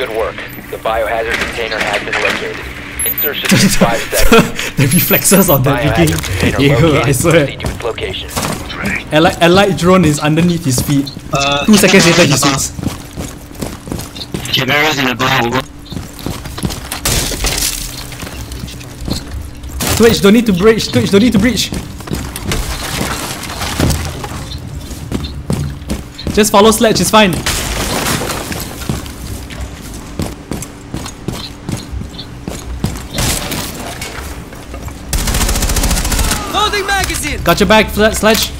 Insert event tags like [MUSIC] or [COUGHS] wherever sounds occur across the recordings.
Good work. The biohazard container has been located. Insertion in [LAUGHS] five seconds. the reflexes on that Biohazard freaking container. [LAUGHS] I swear. Proceed to its location. Allied, allied drone is underneath his feet. Uh, Two seconds later, he in the bar. swings. Okay, in the bar, over. Twitch, don't need to breach. Twitch, don't need to breach. Just follow Sledge, it's fine. Got your back, Fle- Sledge.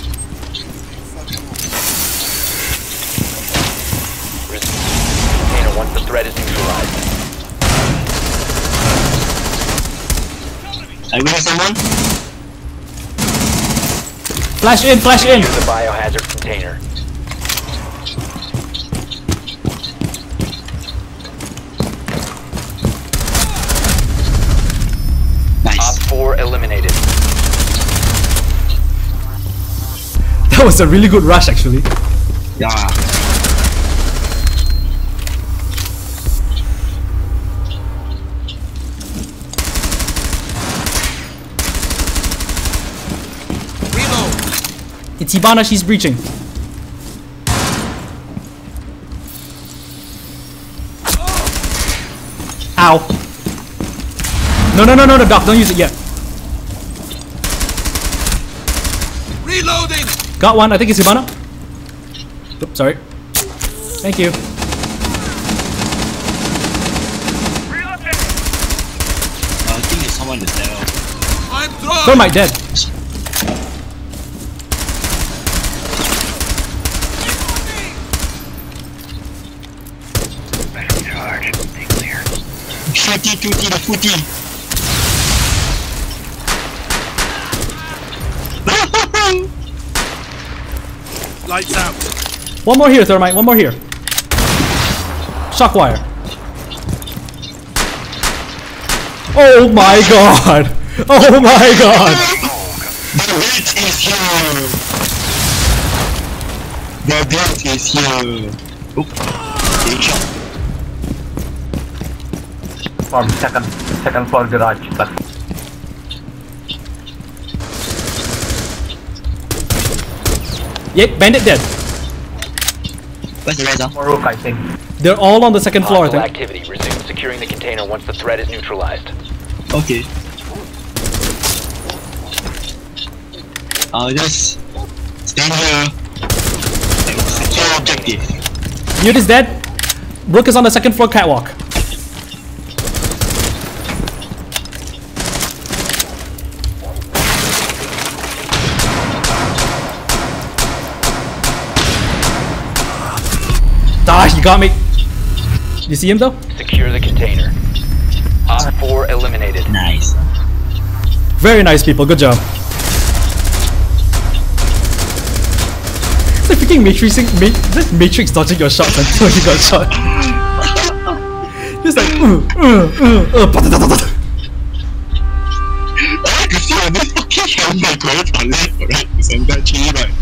Container once the threat is neutralized. I win someone? Flash in, flash in. Secure the biohazard container. That was a really good rush, actually. Yeah. Reload! It's Hibana, she's breaching. Ow. No, no, no, no, no, Doc, don't use it yet. Reloading! Got one, I think it's Hibana. Oops, sorry. Thank you. Uh, I think there's someone in the. I'm throwing! Thermite dead. Shooty, tooty, the Lights out! One more here, Thermite, one more here. Shockwire. Oh my god! [LAUGHS] Oh my god! The witch is here! The witch is here! Oop. Take shot. From second second floor garage. That's Yep, bandit dead. Where's the rest, huh? more rook, I think. They're all on the second floor, I Hostile think. activity. Resume securing the container once the threat is neutralized. Okay. I'll just stand here and secure objective. Mute is dead. Brook is on the second floor catwalk. Ah, he got me. You see him though? Secure the container. Op 4 eliminated. Nice. Very nice people, good job. It's like freaking matrixing, ma just matrix dodging your shots until you got shot. Just like, uh, uh, uh, uh, can see on this fucking camera going from left to right to center actually right.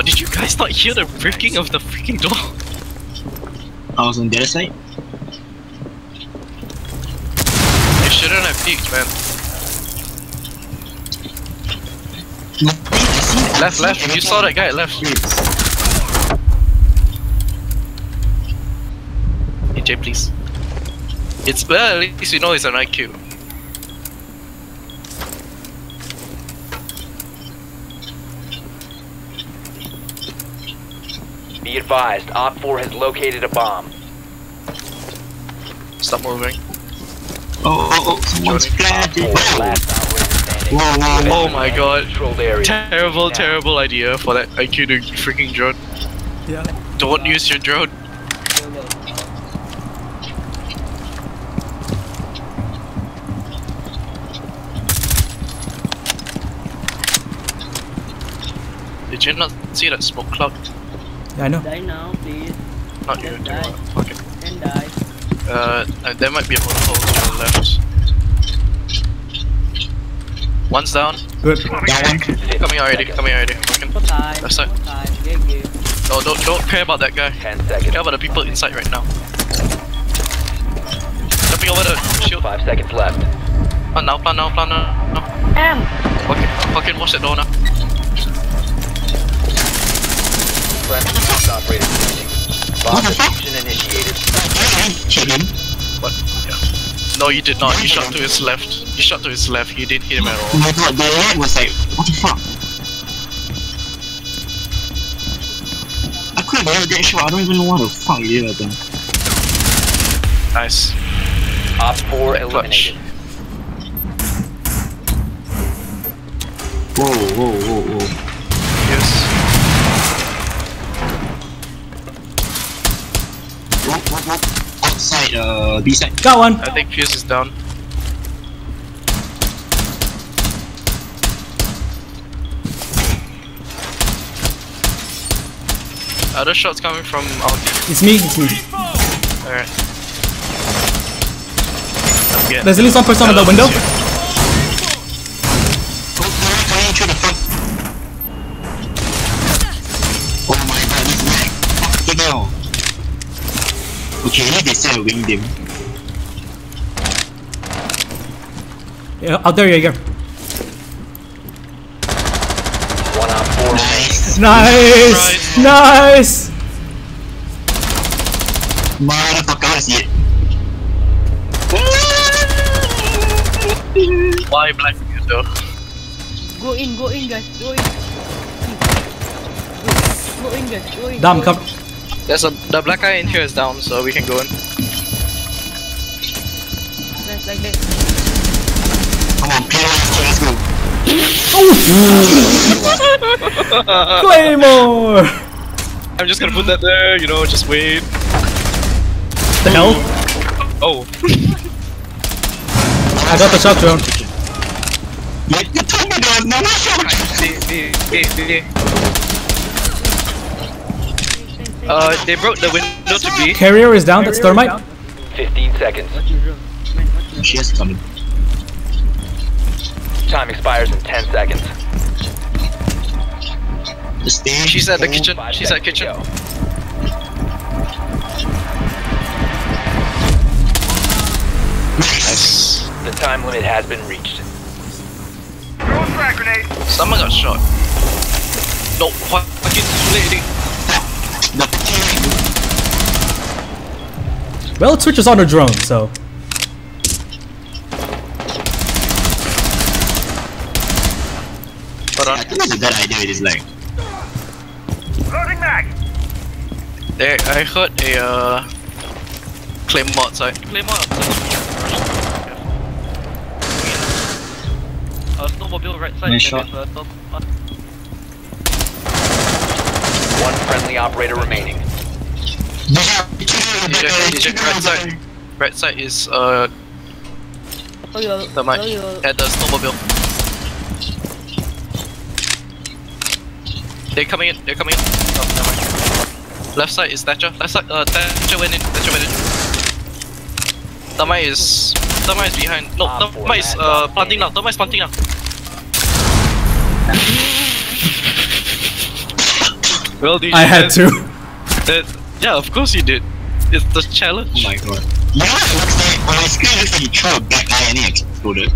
God, did you guys not hear the breaking of the freaking door? I was on the other side. You shouldn't have peeked, man. Nothing, I see- I Left, see left, you everything. saw that guy, left. AJ, please. It's well, at least we know it's an IQ. Be advised, Op 4 has located a bomb. Stop moving. Oh, oh, oh, someone's planted. Whoa, last operator standing. whoa, whoa, whoa. Oh my god. Terrible, Now. terrible idea for that IQ to freaking drone. Yeah. Don't use your drone. Did you not see that smoke cloud? Yeah, I know. Die now, please. Not you. Just do die. it. Okay. And die. Uh, uh, there might be a bullet hole to your left. One's down. Good. Coming already. Coming already. Fucking- Go time. Left side. Go time. Yeah, yeah. No, don't don't care about that guy. 10 seconds. Care about the people inside right now. Jumping over the shield. 5 seconds left. Plan now, plan now, plan now. now. Damn. Fucking, fucking watch that door now. Friendly last operator standing. Bomb What the fuck? diffusion initiated. Hit him. What? Yeah. No, you did not. You shot to his left. You shot to his left. You didn't hit him at Oh all. my god, the lag was like, what the fuck? I could have that shot, I don't even know what the fuck it is. then. Nice. Op 4 Clutch. eliminated. Whoa, whoa, whoa, whoa. Uh, B side. Got one. I think Fuse is down. Other shots coming from out. It's me. It's me. Alright. There's at least one person on the window. Go, coming, coming through the front. Oh my god, this lag. Fucking hell. Okay, at least they said I winged him. Yeah, oh, out there, Jaeger. One Op 4 remaining. Nice. Nice. Nice. Motherfucker, I see it. Why black though? Go in, go in, guys. Go in. Go, go in, guys. Go in. Damn, go cover. There's a the black guy in here is down, so we can go in. Guys, like that. Come on, play last let's. Claymore. I'm just gonna put that there, you know, just wait. The hell? Oh, I got the shock drone. You, you told me there was no more shot. Uh, they broke the window to B. Carrier is down. That's thermite. 15 seconds. She is coming. Time expires in 10 seconds. The. She's at the kitchen. Five She's at seconds to kitchen. Nice. The time limit has been reached. Someone got shot. No, fuck, fucking too late. The teammate. Well, Twitch is on a drone, so. Hold I that's a bad idea with this lag. There, I heard a uh, claymore outside. Claymore outside. Uh, snowmobile right side. Nice shot. Uh, top, uh, One friendly operator remaining. Eject, eject right side. Right side is uh Oh, yo. the mic Oh, yo. at the snowmobile. They're coming in. They're coming in. Oh, never mind. Left side is Thatcher. Left side. Uh, Thatcher went in. Thatcher went in. Tama is. Tama is behind. No, Ah, Tama is uh planting now. Tama is planting now. [COUGHS] well, did I had to. That, yeah, of course you did. It's the challenge. Oh my god. [LAUGHS] [LAUGHS] Yeah, it looks like on my screen it looks like you throw a black eye and it exploded.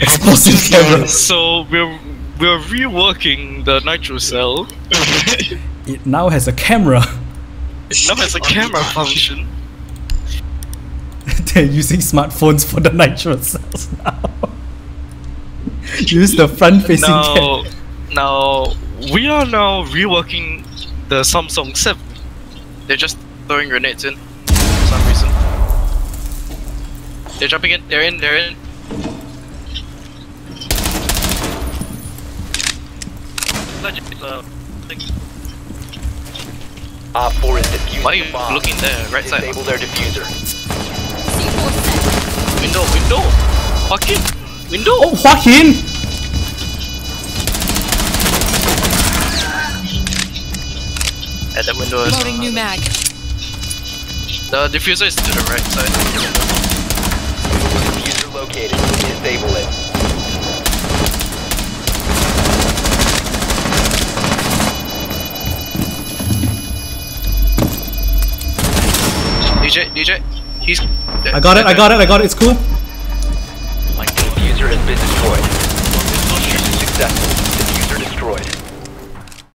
Explosive camera. So we're we're reworking the nitro cell. [LAUGHS] It now has a camera. It now has a camera [LAUGHS] function. [LAUGHS] They're using smartphones for the nitro cells now. Use the front-facing Now, camera. now we are now reworking the Samsung 7. They're just throwing grenades in for some reason. They're jumping in. They're in. They're in. Uh, thing. Op 4 is defusing Why are you the bomb. looking there? Right side. Disable their defuser. Window, window! Fucking window! Oh, Joaquin! At that window is Loading new mag. the defuser is to the right side. Defuser located. Disable it. DJ, DJ. He's. I got it, I got it, I got it, it's cool. Defuser has been destroyed. Mission successful. Destroyed.